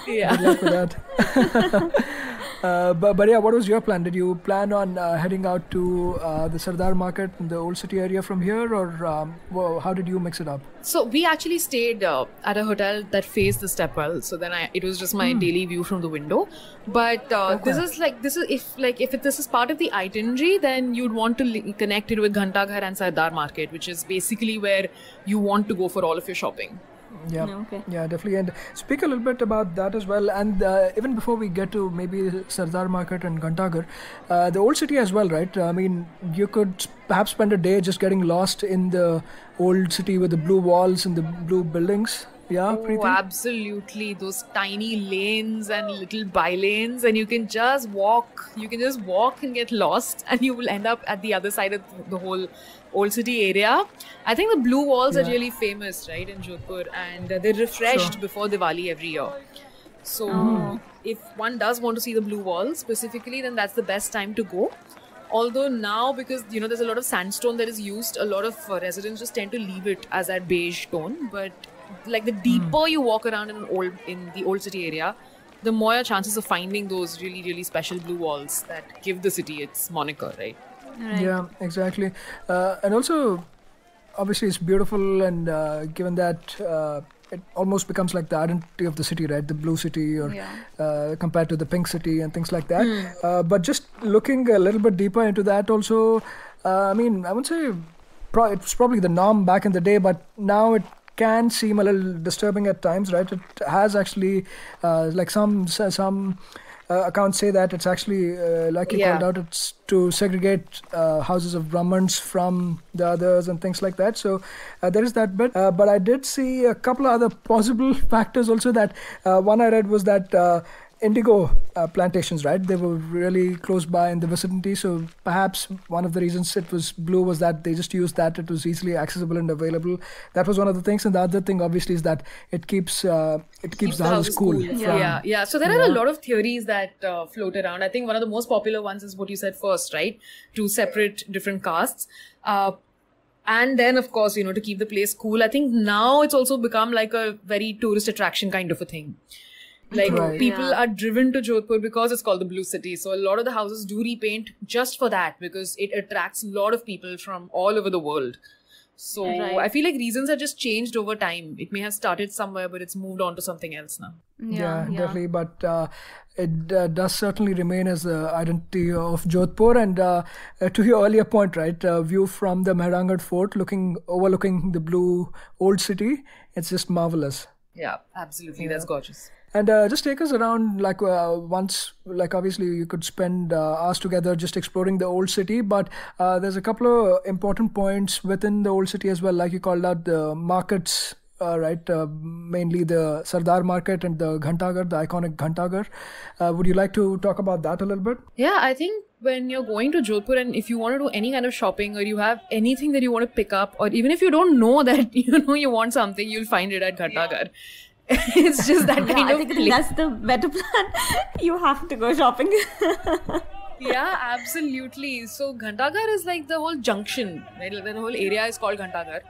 Yeah. Good luck with that. Uh, but, but yeah, what was your plan? Did you plan on uh, heading out to uh, the Sardar market in the old city area from here, or um, wha- how did you mix it up? So we actually stayed uh, at a hotel that faced the stepwell. So then I, it was just my daily view from the window. But uh, this is like this is if like if it, this is part of the itinerary, then you'd want to li- connect it with Ghantaghar and Sardar Market, which is basically where you want to go for all of your shopping. Yeah, Okay. yeah, definitely. And speak a little bit about that as well. And uh, even before we get to maybe Sardar Market and Ghantaghar, uh, the old city as well, right? I mean, you could perhaps spend a day just getting lost in the old city with the blue walls and the blue buildings. Yeah, Oh, absolutely. Those tiny lanes and little by lanes, and you can just walk. You can just walk and get lost, and you will end up at the other side of the whole old city area. I think the blue walls are really famous, right, in Jodhpur, and uh, they're refreshed Sure. before Diwali every year. So, if one does want to see the blue walls specifically, then that's the best time to go. Although now, because you know, there's a lot of sandstone that is used, a lot of uh, residents just tend to leave it as that beige tone. But like the deeper you walk around in an old in the old city area, the more your chances of finding those really really special blue walls that give the city its moniker, right? Yeah, exactly. Uh, and also, obviously, it's beautiful, and uh, given that uh, it almost becomes like the identity of the city, right? The blue city, or uh, compared to the pink city and things like that. Uh, but just looking a little bit deeper into that, also, uh, I mean, I wouldn't say pro- it's probably the norm back in the day, but now it can seem a little disturbing at times, right? It has actually, uh, like some some uh, accounts say that it's actually, uh, like you Yeah. called out, it's to segregate uh, houses of Brahmins from the others and things like that. So uh, there is that bit. Uh, but I did see a couple of other possible factors also. That uh, one I read was that. Indigo uh, plantations, right? They were really close by in the vicinity. So perhaps one of the reasons it was blue was that they just used that. It was easily accessible and available. That was one of the things. And the other thing, obviously, is that it keeps uh, it keeps the house cool. Yeah. yeah, yeah. So there are a lot of theories that uh, float around. I think one of the most popular ones is what you said first, right? To separate different castes. Uh, and then, of course, you know, to keep the place cool. I think now it's also become like a very tourist attraction kind of a thing. Like Right. people Yeah. are driven to Jodhpur because it's called the Blue City. So a lot of the houses do repaint just for that because it attracts a lot of people from all over the world. So Right. I feel like reasons have just changed over time. It may have started somewhere, but it's moved on to something else now. Yeah, definitely. But uh, it uh, does certainly remain as the identity of Jodhpur. And uh, uh, to your earlier point, right, uh, view from the Mehrangarh Fort, looking overlooking the blue old city, it's just marvelous. Yeah, absolutely. That's gorgeous. And uh, just take us around, like uh, once, like obviously you could spend uh, hours together just exploring the old city, but uh, there's a couple of important points within the old city as well, like you called out the markets. Uh, right, uh, mainly the Sardar market and the Ghantaghar, the iconic Ghantaghar. Uh, would you like to talk about that a little bit? Yeah, I think when you're going to Jodhpur and if you want to do any kind of shopping or you have anything that you want to pick up, or even if you don't know that you know you want something, you'll find it at Ghantaghar. it's just that Yeah, kind I of think place. that's the better plan. you have to go shopping. yeah, absolutely. So Ghantaghar is like the whole junction. Right? The whole area is called Ghantaghar.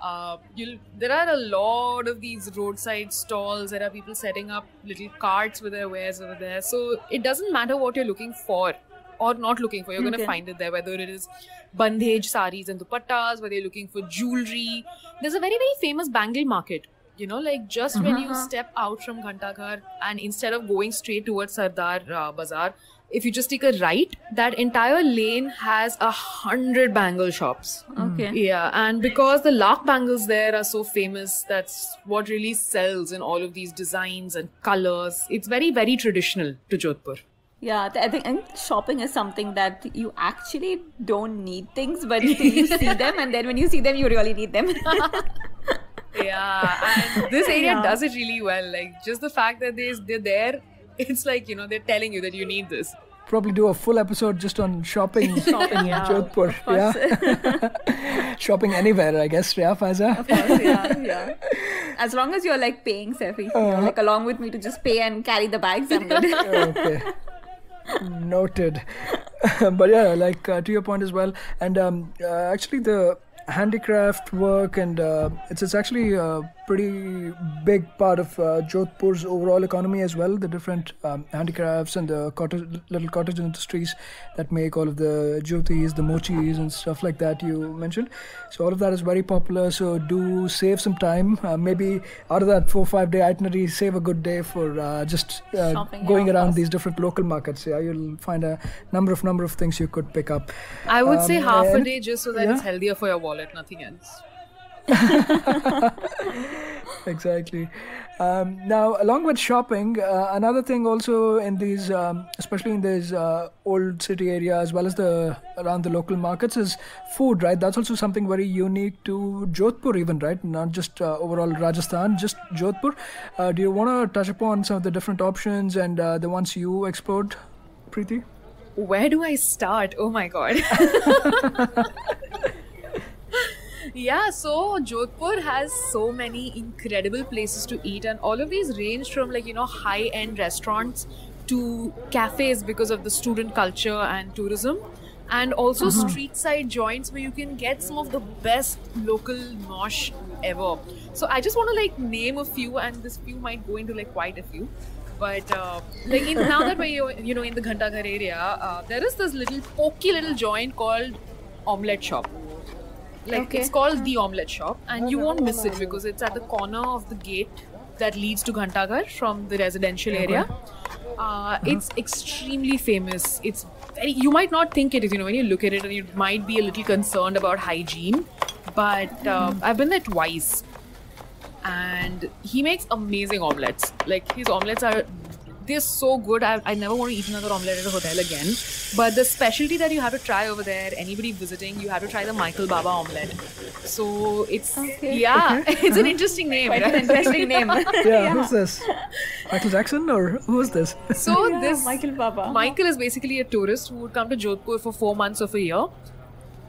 Uh, you'll, there are a lot of these roadside stalls. There are people setting up little carts with their wares over there. So it doesn't matter what you're looking for or not looking for. You're going to find it there. Whether it is bandhej saris and dupattas, whether you're looking for jewelry. There's a very very famous bangle market. You know, like just when you step out from Ghantaghar and instead of going straight towards Sardar uh, Bazaar, if you just take a right, that entire lane has a hundred bangle shops. okay. Yeah, and because the Lakh bangles there are so famous, that's what really sells in all of these designs and colors. It's very, very traditional to Jodhpur. Yeah, I think, I think shopping is something that you actually don't need things, but you see them, and then when you see them, you really need them. Yeah, and this area Yeah. does it really well. Like just the fact that they they're there, it's like you know they're telling you that you need this. probably do a full episode just on shopping, in yeah, Jodhpur. Yeah, shopping anywhere, I guess. Yeah, Faiza. Of course, yeah, yeah. As long as you're like paying Sefi, you know, like along with me to just pay and carry the bags, I'm good. okay. Noted. but yeah, like uh, to your point as well, and um, uh, actually the handicraft work and uh, it's it's actually a pretty big part of uh, Jodhpur's overall economy as well. The different um, handicrafts and the cottage, little cottage industries that make all of the jyotis, the mochis, and stuff like that you mentioned. So all of that is very popular. So do save some time. Uh, maybe out of that four five day itinerary, save a good day for uh, just uh, Shopping, going around these different local markets. Yeah, you'll find a number of number of things you could pick up. I would say Um, half a day just so that yeah. it's healthier for your wallet, nothing else. exactly. Um, now, along with shopping, uh, another thing also in these, um, especially in these uh, old city area as well as the around the local markets, is food. Right, that's also something very unique to Jodhpur, even right, not just uh, overall Rajasthan, just Jodhpur. Uh, do you want to touch upon some of the different options and uh, the ones you explored, Preeti? Where do I start? Oh my god. yeah, so Jodhpur has so many incredible places to eat, and all of these range from like you know high end restaurants to cafes because of the student culture and tourism, and also street side joints where you can get some of the best local nosh ever. So I just want to like name a few, and this few might go into like quite a few. But uh, like in, now that we're you know in the Ghantaghar area, uh, there is this little pokey little joint called Omelette Shop. Like Okay. it's called the Omelette Shop, and you won't miss it because it's at the corner of the gate that leads to Ghantaghar from the residential area. Uh, It's extremely famous. It's very, you might not think it is. You know, when you look at it, and you might be a little concerned about hygiene. But uh, I've been there twice, and he makes amazing omelets. Like his omelets are they're so good. I, I never want to eat another omelette at a hotel again. But the specialty that you have to try over there, anybody visiting, you have to try the Michael Baba omelette. So it's Okay. yeah, it's an interesting name. Quite an interesting name. Yeah, who's this? Michael Jackson or who's this? So Yeah, this Michael Baba. Michael is basically a tourist who would come to Jodhpur for four months of a year.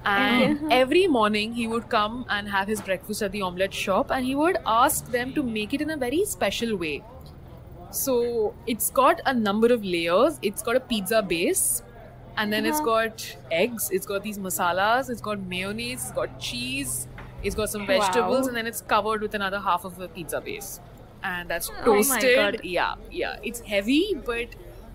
And Okay. every morning he would come and have his breakfast at the omelette shop and he would ask them to make it in a very special way. So it's got a number of layers. It's got a pizza base, and then it's uh-huh. got eggs. It's got these masalas. It's got mayonnaise. It's got cheese. It's got some vegetables, Wow. and then it's covered with another half of a pizza base, and that's Oh toasted. God. Yeah, yeah. It's heavy, but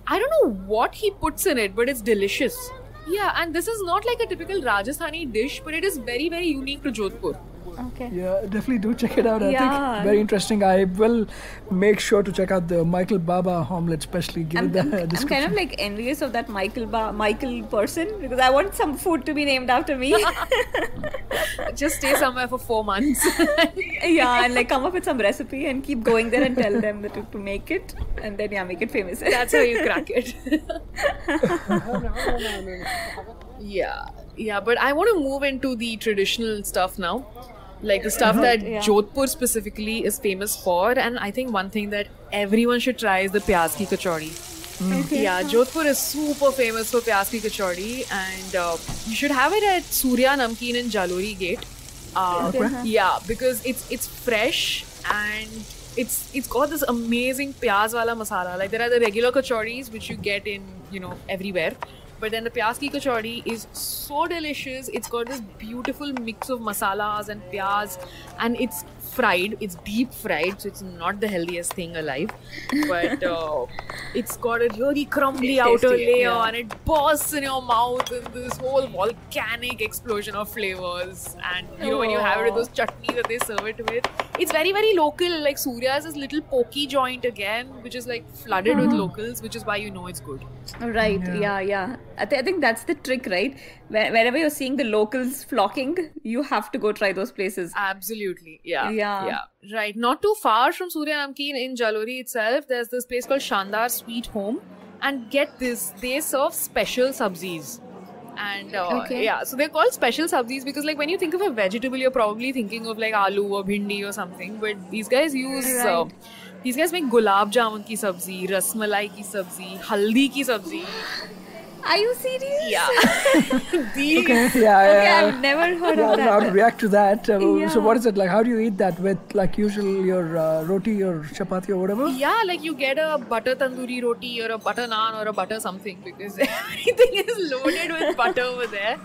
I don't know what he puts in it, but it's delicious. Yeah, and this is not like a typical Rajasthani dish, but it is very, very unique to Jodhpur. Okay. Yeah, definitely do check it out. I Yeah. think very interesting. I will make sure to check out the Michael Baba omelette, especially I'm, given the I'm, I'm kind of like envious of that Michael ba- Michael person because I want some food to be named after me. Just stay somewhere for four months. yeah, and like come up with some recipe and keep going there and tell them that to, to make it and then yeah, make it famous. That's how you crack it. yeah, yeah, but I want to move into the traditional stuff now. Like the stuff that Yeah. Jodhpur specifically is famous for, and I think one thing that everyone should try is the pyaz ki kachori. Okay. Yeah, Jodhpur is super famous for pyaz ki kachori, and uh, you should have it at Surya Namkeen in Jalori Gate. Uh, Okay. Yeah, because it's it's fresh and it's it's got this amazing pyaz wala masala. Like there are the regular kachoris which you get in you know everywhere, but then the pyaz ki kachori is so delicious. It's got this beautiful mix of masalas and pyaz, and it's fried. It's deep fried, so it's not the healthiest thing alive. But uh, it's got a really crumbly Tasty, outer layer, yeah. and it bursts in your mouth in this whole volcanic explosion of flavors. And you know when you have it with those chutney that they serve it with, it's very very local. Like Surya's is little pokey joint again, which is like flooded with locals, which is why you know it's good. Right, yeah, yeah. I, th- I think that's the trick, right? Where- wherever you're seeing the locals flocking, you have to go try those places. Absolutely. Yeah. Yeah. Yeah. Right. Not too far from Surya Namkeen in Jalori itself, there's this place called Shandar Sweet Home. And get this, they serve special sabzis. And uh, Okay. yeah, so they're called special sabzis because, like, when you think of a vegetable, you're probably thinking of like aloo or bhindi or something. But these guys use, uh, these guys make gulab jamun ki sabzi, rasmalai ki sabzi, haldi ki sabzi. Are you serious? Yeah. These- Okay, yeah, yeah, Okay, yeah. I've never heard Yeah, of don't know how to that. react to that. Uh, So, what is it like? How do you eat that with, like, usual your uh, roti or chapati or whatever? Yeah, like you get a butter tandoori roti or a butter naan or a butter something because everything is loaded with butter over there.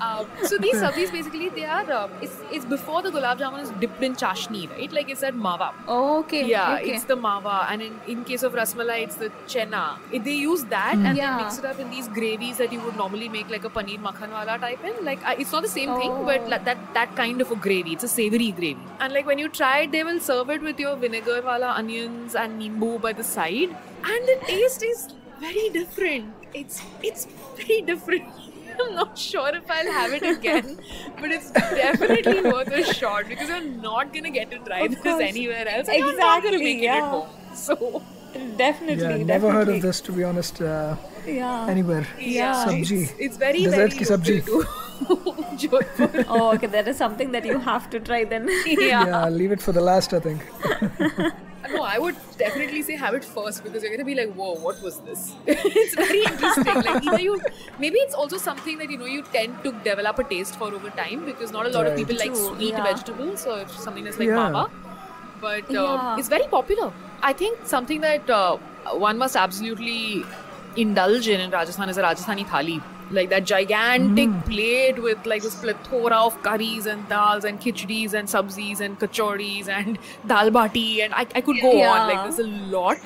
Um, so these sabzis basically they are uh, it's, it's before the gulab jamun is dipped in chashni, right? Like it's that mawa. Oh, okay. Yeah, okay. it's the mawa, and in, in case of rasmalai, it's the chena. If they use that and Yeah. they mix it up in these gravies that you would normally make like a paneer makhan wala type in. Like I, it's not the same thing, but Oh. like that that kind of a gravy. It's a savory gravy. And like when you try it, they will serve it with your vinegar wala onions and nimbu by the side, and the taste is very different. It's it's very different. I'm not sure if I'll have it again, but it's definitely worth a shot because you're not gonna get to try Of this course. anywhere else. and You're not gonna Exactly, make it at yeah. home. So Definitely. Yeah, never heard of this to be honest. Uh, Yeah. anywhere. Yeah. Sabji. it's, it's very Dessert very ki sabji. Jodhpur. Oh, okay. That is something that you have to try then. yeah. Yeah, leave it for the last, I think. No, I would definitely say have it first because you're gonna be like, whoa, what was this? it's very interesting. Like either you, maybe it's also something that you know you tend to develop a taste for over time because not a lot of Right. people like True, sweet yeah. vegetables or if something that's like Yeah. mama. But uh, Yeah. it's very popular. I think something that uh, one must absolutely indulge in in Rajasthan is a Rajasthani thali. Like that gigantic plate with like this plethora of curries and dals and khichdis and sabzis and kachoris and dal bati and I, I could go on like there's a lot.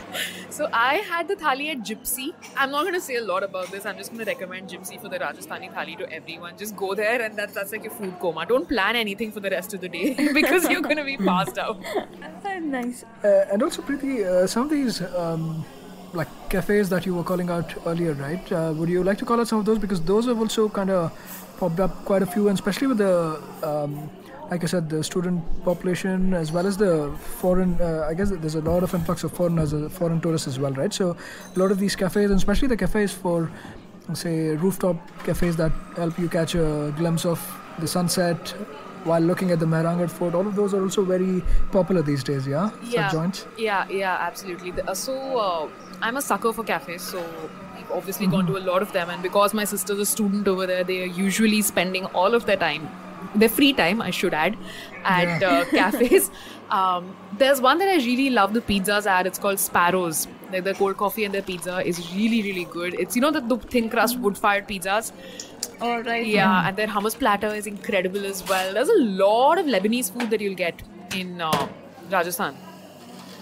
So I had the thali at Gypsy. I'm not gonna say a lot about this. I'm just gonna recommend Gypsy for the Rajasthani thali to everyone. Just go there and that's that's like your food coma. Don't plan anything for the rest of the day because you're gonna be passed out. nice. Uh, and also, pretty uh, some of these um, like cafes that you were calling out earlier, right? Uh, would you like to call out some of those because those have also kind of popped up quite a few, and especially with the, um, like I said, the student population as well as the foreign. Uh, I guess there's a lot of influx of foreigners, uh, foreign tourists as well, right? So a lot of these cafes, and especially the cafes for, say, rooftop cafes that help you catch a glimpse of the sunset while looking at the Mehrangarh Fort. All of those are also very popular these days, yeah? yeah yeah yeah absolutely The- uh, so uh, i'm a sucker for cafes so i've obviously gone to a lot of them and because my sister's a student over there they are usually spending all of their time their free time i should add at uh, cafes um, there's one that i really love the pizzas at it's called sparrows like the cold coffee and their pizza is really really good it's you know the, the thin crust wood fired pizzas All right. yeah, and their hummus platter is incredible as well. There's a lot of Lebanese food that you'll get in uh, Rajasthan.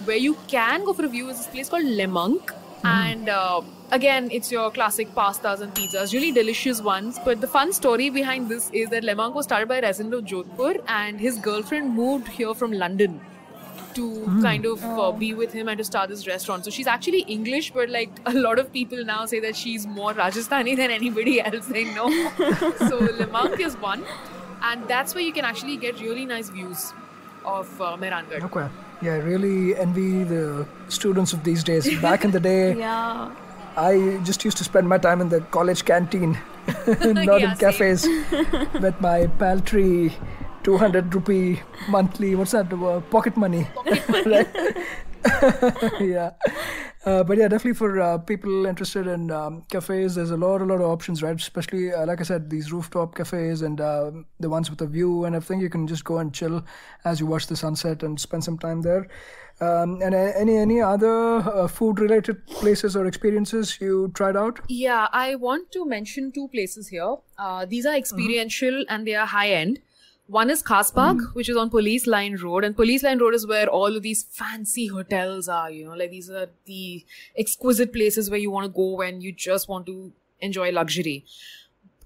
Where you can go for a view is this place called Lemank. And uh, again, it's your classic pastas and pizzas, really delicious ones. But the fun story behind this is that Lemank was started by a resident of Jodhpur, and his girlfriend moved here from London to kind of uh, be with him and to start this restaurant. So she's actually English, but like a lot of people now say that she's more Rajasthani than anybody else they know. so Lemank is one, and that's where you can actually get really nice views of uh, Mehrangarh. Okay. Yeah, I really envy the students of these days. Back in the day, Yeah. I just used to spend my time in the college canteen, not Yeah, in cafes, with my paltry 200 rupee monthly, what's that, uh, pocket money. right? yeah. Uh, but yeah, definitely for uh, people interested in um, cafes, there's a lot, a lot of options, right? Especially, uh, like I said, these rooftop cafes and uh, the ones with a view and everything. You can just go and chill as you watch the sunset and spend some time there. Um, and uh, any any other uh, food-related places or experiences you tried out? Yeah, I want to mention two places here. Uh, these are experiential and they are high end. One is Khasbagh, which is on Police Line Road, and Police Line Road is where all of these fancy hotels are. You know, like these are the exquisite places where you want to go when you just want to enjoy luxury.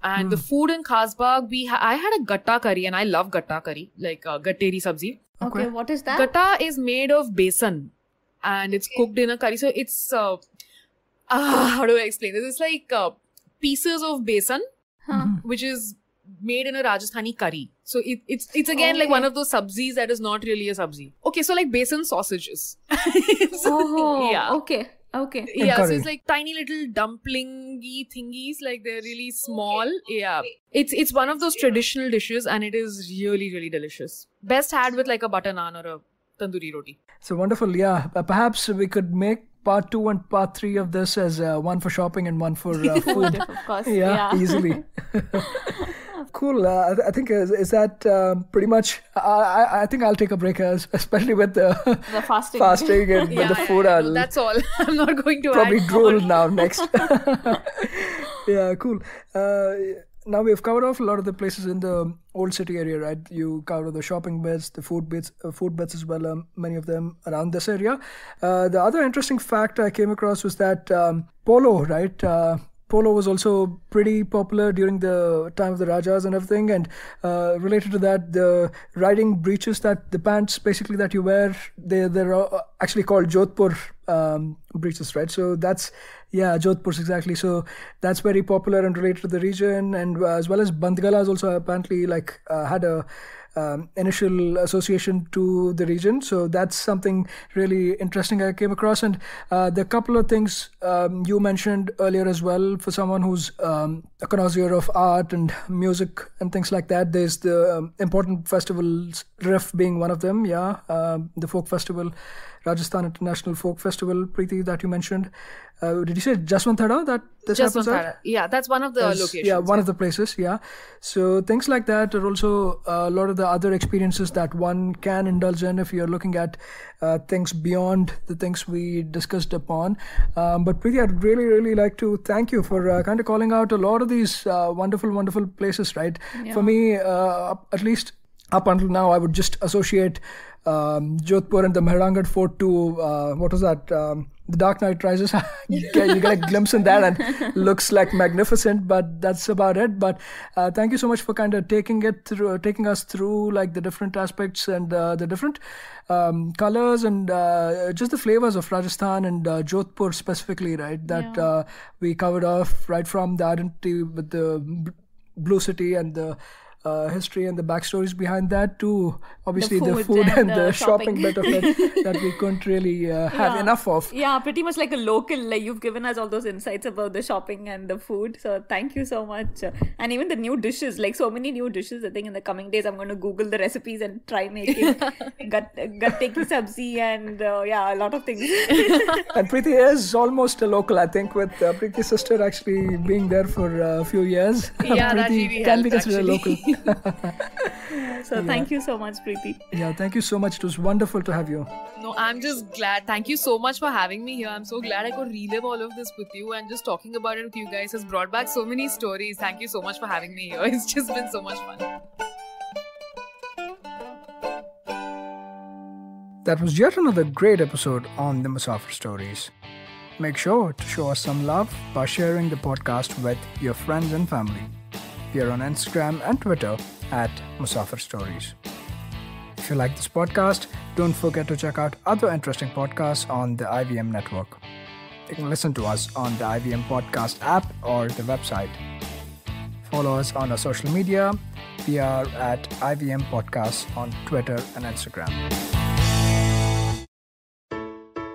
And the food in Khasbagh, we ha- I had a gatta curry, and I love gatta curry, like uh, gatteri sabzi. Okay. What is that? Gatta is made of besan and it's cooked in a curry. So it's uh, ah, how do I explain this? It's like uh, pieces of besan, Huh. which is made in a Rajasthani curry. So it, it's it's again like one of those sabzis that is not really a sabzi. Okay, so like besan sausages. So, Oh. yeah. Okay. Okay. Yeah, so it's like tiny little dumplingy thingies, like they're really small. Yeah, it's it's one of those traditional dishes, and it is really really delicious. Best had with like a butter naan or a tandoori roti. So wonderful. Yeah, uh, perhaps we could make part two and part three of this as uh, one for shopping and one for uh, food. of course. yeah, Yeah. easily. cool. Uh, I- I think is, is that um, pretty much. I, I I think I'll take a break, uh, especially with the, The fasting. fasting and with the food. yeah, I'll that's all. I'm not going to probably drool now next. yeah, cool. Uh, now we've covered off a lot of the places in the old city area, right? You cover the shopping bits, the food bits, uh, food bits as well. Um, many of them around this area. Uh, the other interesting fact I came across was that um, polo, right? Polo was also pretty popular during the time of the rajas and everything. And uh, related to that the riding breeches that the pants basically that you wear they they're actually called jodhpur um, breeches right? So that's yeah jodhpur exactly. So that's very popular and related to the region. And uh, as well as bandgala is also apparently like uh, had a um, initial association to the region. So that's something really interesting I came across. And uh, the couple of things um, you mentioned earlier as well for someone who's um, a connoisseur of art and music and things like that. There's the um, important festivals, RIFF being one of them. Yeah, um, the folk festival. Rajasthan International Folk Festival, Preeti, that you mentioned. Uh, did you say Jaswant Thada that this Just happens at? Yeah, that's one of the locations. Yeah, one of the places. Yeah. So things like that are also uh, a lot of the other experiences that one can indulge in if you're looking at uh, things beyond the things we discussed upon. Um, but Preeti, I'd really, really like to thank you for uh, kind of calling out a lot of these uh, wonderful, wonderful places. Right. For me, uh, at least up until now, I would just associate um, Jodhpur and the Mehrangarh Fort to uh, what was that? Um, the Dark Knight Rises. you, get, you get a glimpse in that and looks like magnificent, but that's about it. But uh, thank you so much for kind of taking it through, taking us through like the different aspects and uh, the different um, colors and uh, just the flavors of Rajasthan and uh, Jodhpur specifically, right? That uh, we covered off right from the identity with the b- blue city and the uh, history and the backstories behind that to obviously the food, food and, and the the shopping shopping. bit of it that we couldn't really uh, have Yeah. enough of. Yeah, pretty much like a local. Like you've given us all those insights about the shopping and the food. So thank you so much. And even the new dishes, like so many new dishes. I think in the coming days I'm going to Google the recipes and try making gut gatte ki sabzi and uh, yeah, a lot of things. And Preeti is almost a local, I think, with uh, Preeti's sister actually being there for a few years. Yeah, that Preeti really can be helped, considered actually. local. so thank you so much, Preeti. yeah, thank you so much. It was wonderful to have you. No, I'm just glad. Thank you so much for having me here. I'm so glad I could relive all of this with you and just talking about it with you guys has brought back so many stories. Thank you so much for having me here. It's just been so much fun. That was yet another great episode on the Musafir Stories. Make sure to show us some love by sharing the podcast with your friends and family. We are on Instagram and Twitter at Musafir Stories. If you like this podcast, don't forget to check out other interesting podcasts on the IVM network. You can listen to us on the IVM Podcast app or the website. Follow us on our social media. We are at IVM Podcasts on Twitter and Instagram.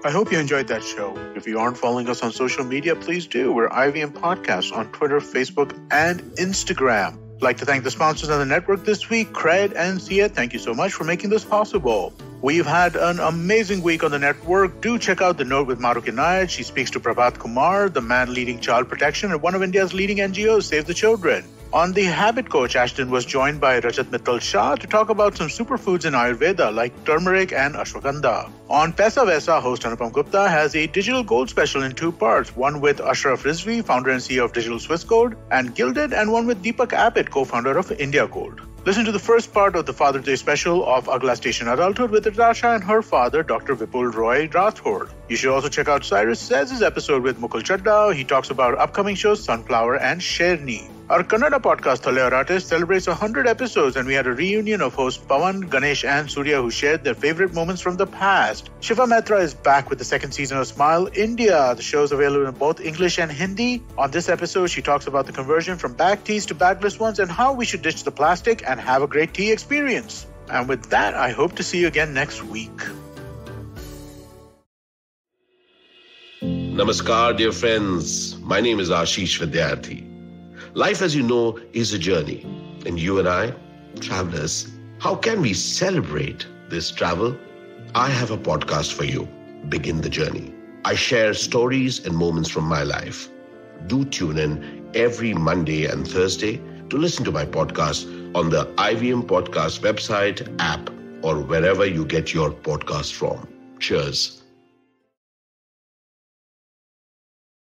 I hope you enjoyed that show. If you aren't following us on social media, please do. We're IVM Podcasts on Twitter, Facebook, and Instagram. I'd like to thank the sponsors on the network this week, Cred and Sia. Thank you so much for making this possible. We've had an amazing week on the network. Do check out the note with Mahrukh Inayet. She speaks to Prabhat Kumar, the man leading child protection at one of India's leading NGOs, Save the Children. On the Habit Coach, Ashdin was joined by Rajat Mittal Shah to talk about some superfoods in Ayurveda like turmeric and ashwagandha. On Paisa Vaisa, host Anupam Gupta has a digital gold special in two parts one with Ashraf Rizvi, founder and CEO of Digital Swiss Gold, and Gilded, and one with Deepak Abbott, co founder of India Gold. Listen to the first part of the Father's Day special of Agla Station Adulthood with Natasha and her father, Dr. Vipul Roy Rathod. You should also check out Cyrus Says' episode with Mukul Chadda. He talks about upcoming shows Sunflower and Sherni. Our Kannada podcast, Thale Harate, celebrates 100 episodes, and we had a reunion of hosts Pawan, Ganesh, and Surya who shared their favorite moments from the past. Shiva Mehta is back with the second season of Smile India. The show is available in both English and Hindi. On this episode, she talks about the conversion from bag teas to bagless ones and how we should ditch the plastic and have a great tea experience. And with that, I hope to see you again next week. Namaskar, dear friends. My name is Ashish Vidyarthi. Life, as you know, is a journey. And you and I, travelers, how can we celebrate this travel? I have a podcast for you. Begin the journey. I share stories and moments from my life. Do tune in every Monday and Thursday to listen to my podcast on the IVM Podcast website, app, or wherever you get your podcast from. Cheers.